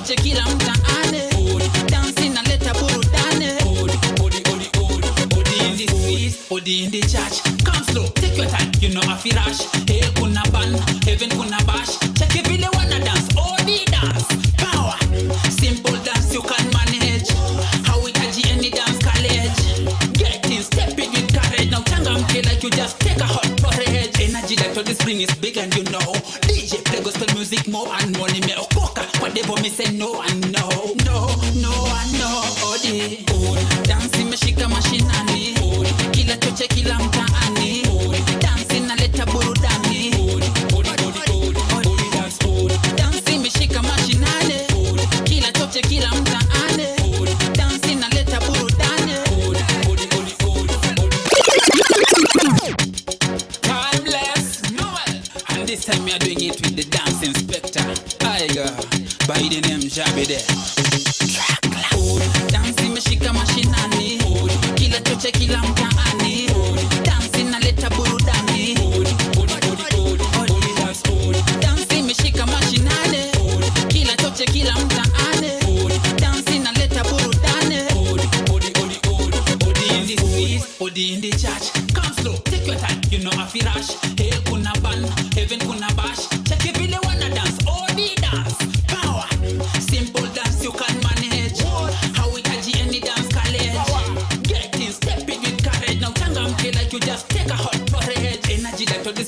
Choche kila mtaani. You rush. Hell kuna ban, heaven kuna bash. Check it vile wanna dance, odi dance. Power, simple dance you can manage. Hauhitaji any dance college. Get in, step in with courage. Now changamke like you just take a hot porridge. Energy that all this bring is big and you know. DJ play gospel music more and more. Nimeokoka, whatever me say no and no. No, no and no. Odi, dance imeshika mashinani. Kila choche kila mtaani. The name Jabi there.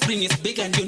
Bring is big and you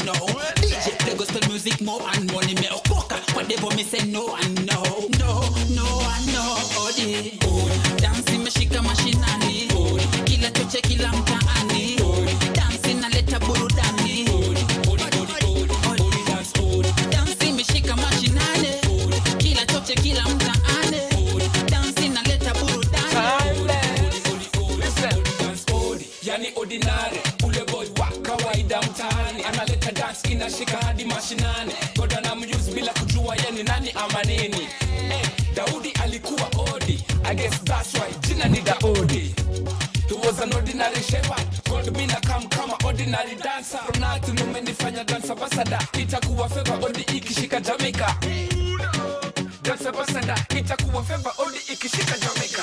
Dansa dance ambassador itakuwa favor odi ikishika Jamaica. Dance ambassador itakuwa favor odi ikishika Jamaica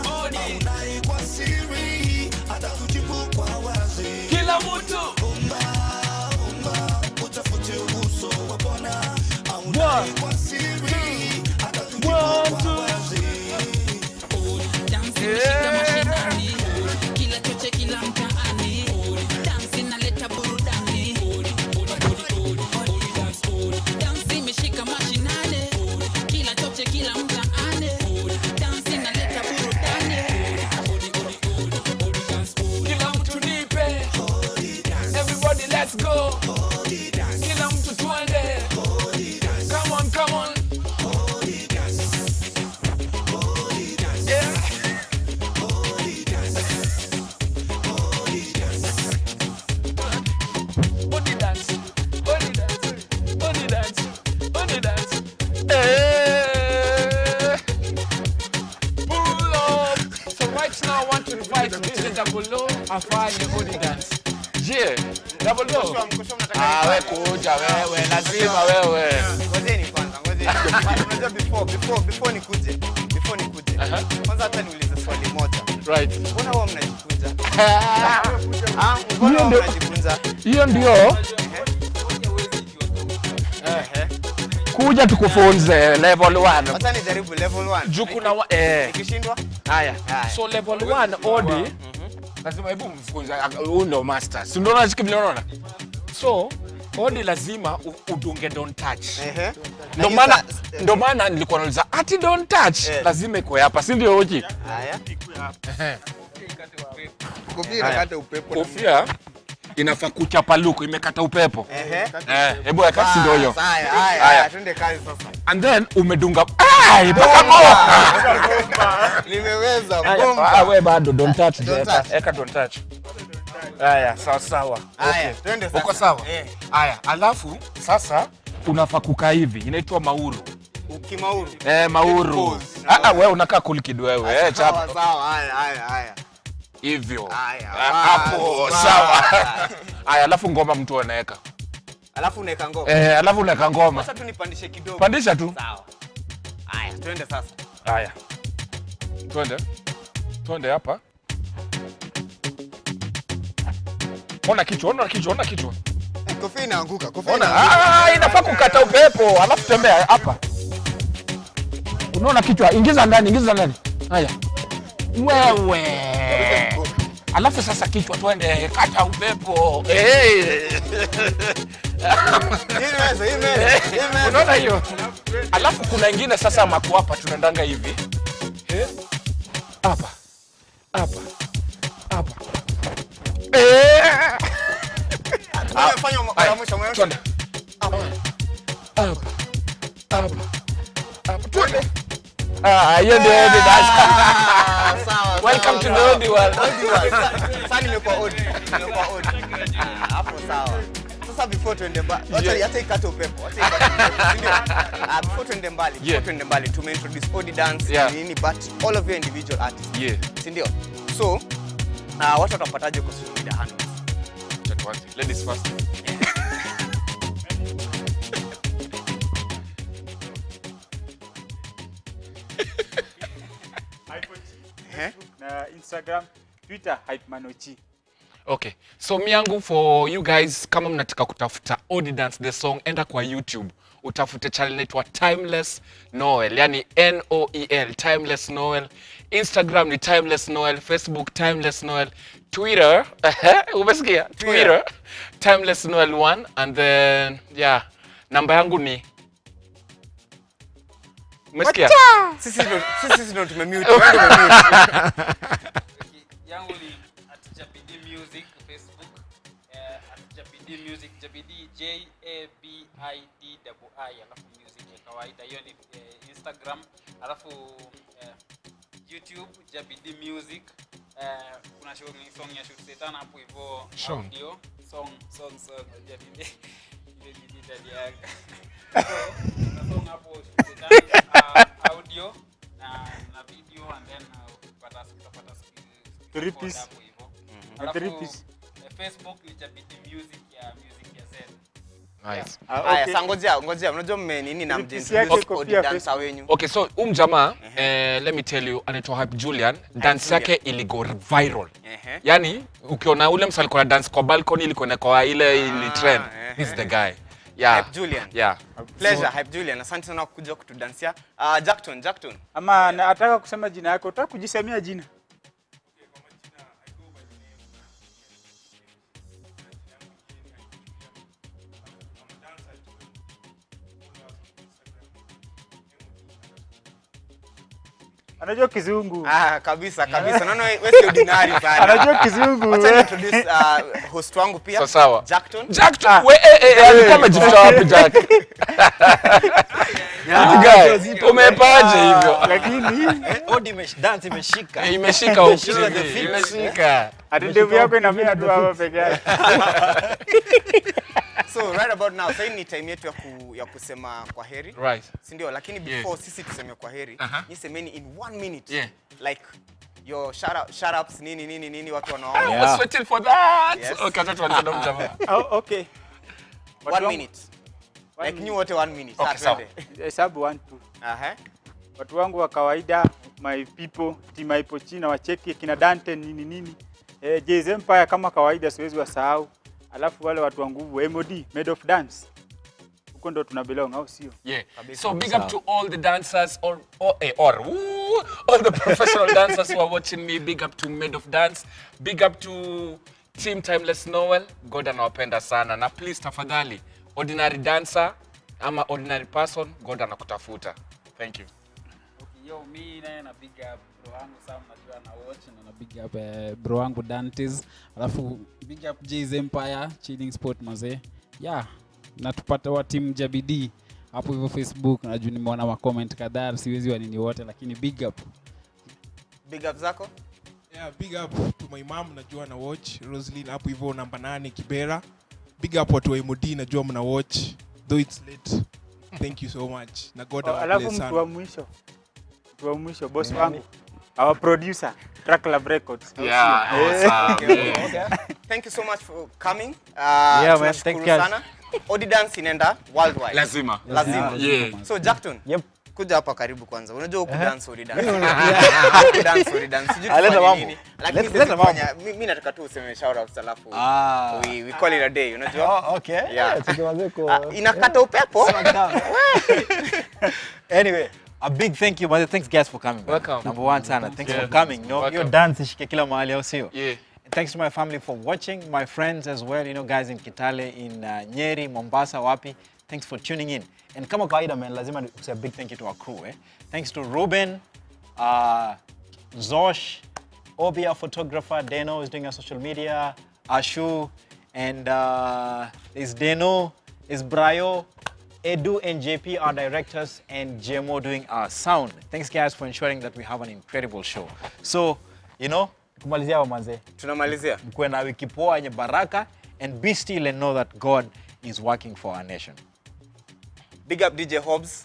maoni kila mtu we kuja wewe, lazima wewe. ngojeni kwanza ngojeni. Unajua before before before nikuje before nikuje. Kwanza hata niulize swali moja. Right. mbona wao mnajikunja? Ah, mbona wao ndio- mnajikunja? Hiyo ndio kuja tukufunze level 1 Wacha nijaribu level 1. juu kuna eh. Nikishindwa? haya so level 1 odi. Lazima hebu mfunze huyu ndo master si ndio unasikia vile unaona? So odi lazima udunge don't touch Ehe. Na maana ndio ndo maana nilikuwa nauliza ati don't touch Eh. lazima iko hapa si ndio oji Haya. Kofia inakata upepo. kofia inafaa kuchapaluku, imekata upepo Ehe. eh hebu ya si ndio hiyo Haya, haya, twende kazi sasa. and then umedunga ai mpaka bomba. Nimeweza. Bomba. ah, we bado don't touch. eka don't touch haya sawa sawa aya Okay. twende sasa. uko sawa Eh. Aya, alafu sasa unafaa kukaa hivi inaitwa mauru Ukimauru. eh mauru ah ah, wewe unakaa kulikid wewe eh chapa sawa, haya, haya, haya. hivyo Haya, Ah, hapo sawa Aya, haya alafu ngoma mtu anaweka Alafu unaweka ngoma. eh alafu unaweka ngoma Sasa tu nipandishe kidogo. pandisha tu Sawa. Haya, twende sasa. haya twende twende hapa ona kichwa ona kichwa ona kichwa Kofia inaanguka. Kofia Ona, inaanguka. ah, inafaa kukata upepo, alafu tembea hapa. Unaona kichwa, ingiza ndani, ingiza ndani. Haya. Wewe. Alafu sasa kichwa twende kata upepo. Eh. Hii Imeza, imeza, meza, hii. Unaona hiyo? Alafu kuna ingine sasa maku hapa tunaendanga hivi. Eh? Hapa. Hapa. Hapa. Hiyo ndio Odi Welcome to the. World. Sasa nimekuwa odi. Nimekuwa odi. Hapo sawa. Sasa before tuende mbali, acha Yeah. acha ikate upepo. Acha ikate ndio? Ah, before tuende mbali, before Yeah. tuende mbali, tume odi dance Yeah. nini but all of you individual artists. Yeah. Si ndio? So, ah, watu watapataje kwa social media handles? Acha tuanze. Ladies first. Eh? na Instagram, Twitter hypemanochi. Okay. So mi yangu for you guys kama mnataka kutafuta Odi Dance the song enda kwa YouTube. Utafute channel inaitwa Timeless Noel, yani N O E L Timeless Noel. Instagram ni Timeless Noel, Facebook Timeless Noel, Twitter, umesikia? Twitter Timeless Noel 1 and then yeah, namba yangu ni Umesikia? Sisi ndo sisi ndo tumemute. Wewe ndo umemute. yangu ni at Jabidi Music Facebook eh, at Jabidi Music Jabidi J A B I D double I alafu music ya kawaida hiyo ni eh, Instagram alafu eh, YouTube JBD Music eh, kuna show song ya shoot setan hapo hivyo audio song song song JBD ile digital yake so song hapo shoot setan uh, audio na na video and then uh, ukipata utapata Three piece. Mm -hmm. Three piece. eh, Facebook ni JBD Music ya music. Nice. Ah, Haya, okay. sasa ngojea, ngojea. Unajua mme nini na mjinsi yake odi kofia dancer wenyu. Okay, so um jamaa eh, let me tell you anaitwa Hype Julian, dance yake iligo viral. Uh -huh. Yaani ukiona ule msa alikuwa dance kwa balcony ilikuwa kwa ile ili trend eh, this is the guy yeah Hype Julian. yeah Pleasure, Hype Julian. Asante sana kwa kuja kutudansia. Uh, Jackton, Jackton. Ama nataka kusema jina yako, utaka kujisemea jina? Anajua kizungu. Ah, kabisa kabisa. Naona wewe sio dinari ordinary sana. Anajua kizungu. Acha introduce uh, host wangu pia. Sawa, sawa. Jackton. Jackton. Wewe we eh eh alikuwa amejifuta wapi Jack guy umepaje hivyo Lakini Odi mesh dance imeshika. Eh, imeshika huko. Imeshika Hadi ndevu yako inamea tu hapa peke yake. So right about now, sasa ni time yetu ya, ku, ya kusema kwa heri. right Si ndio? Lakini Yeah. before sisi tuseme kwa heri, uh ni semeni in one minute. Yeah. Like your shout out, shout ups nini nini nini watu I was waiting for that Yes. okay acha tuanze na mjamaa Oh, okay. One wangu- minute. one Like wote one minute. Okay, Sasa sawa. twende. Hesabu 1 2. Aha. Watu wangu wa kawaida, my people, team ipo China wacheki kina Dante nini nini. Eh, Jay's Empire kama kawaida siwezi wasahau. Alafu wale watu wa nguvu MOD, Made of Dance. Huko ndo tuna belong au sio? Yeah. So big up to all the dancers or or, eh, or woo, all the professional dancers who are watching me. Big up to Made of Dance. Big up to Team Timeless Noel. God anawapenda sana. Na please tafadhali ordinary dancer ama ordinary person God anakutafuta. Thank you. Yo, mi naye na bro wangu Sam najua na watch na na up eh, bro wangu Dantes. Alafu big up Jay's Empire, Chilling Sport mazee. Yeah, natupata wa timu Jabidi hapo hivyo Facebook. najuu nimeona ma kadhaa, siwezi wanini wote lakini big up. big up zako Yeah, big up to my mom najua na watch roslin hapo hivyo namba nane Kibera. Big up watu wa MOD najua mna watch though it's late. Thank you so much. Na God Oh, alafu mtu wa mwisho wa mwisho boss wangu our producer Track Lab Records Yeah, awesome. Yeah. thank you so much for coming uh, man. Thank you. sana odi dance inaenda worldwide Lazima. lazima Yeah. so Jackton Yep. kuja hapa karibu kwanza unajua huku dance odi dance Huku dance odi dance sijui leta tufanye mambo. nini lakini Leta- mambo. kufanya mi- mi nataka tu useme shout out alafu Ah. we, we call it a day unajua Oh, okay. Yeah. Ah, inakata upepo anyway a big thank you brother. thanks guys for coming. Welcome. number one sana thanks yeah. for coming no Welcome. your dance ishike kila mahali au sio Yeah. Thanks to my family for watching my friends as well you know guys in Kitale in uh, Nyeri Mombasa wapi thanks for tuning in and kama kawaida man lazima say a big thank you to our crew eh thanks to Ruben uh, Zosh Obi our photographer Deno is doing our social media Ashu and uh, is Deno is Brayo Edu and JP are directors and JMO doing our sound. Thanks guys for ensuring that we have an incredible show. So, you know, kumalizia hapo manze. tunamalizia Mkuwe na wiki poa yenye baraka and be still and know that God is working for our nation. big up DJ Hobbs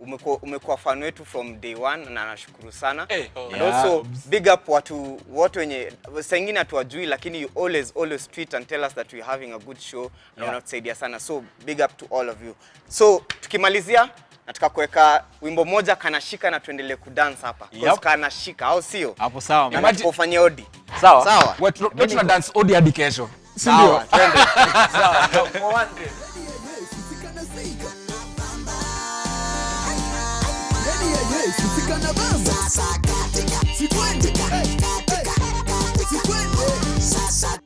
umekuwa umekuwa fan wetu from day one na nashukuru sana hey, oh. and Yeah. also big up watu wote wenye saa ingine hatuwajui lakini you always always tweet and tell us that we're having a good show na Yeah. unatusaidia sana so big up to all of you so tukimalizia nataka kuweka wimbo moja kanashika na tuendelee kudance hapa Yep. yep. kanashika au sio Hapo sawa mimi na tukufanye odi Sawa. sawa wetu tuna dance odi hadi kesho. Si sawa ndio? twende sawa usikana bamba. Sasa katika. Katika. Sasa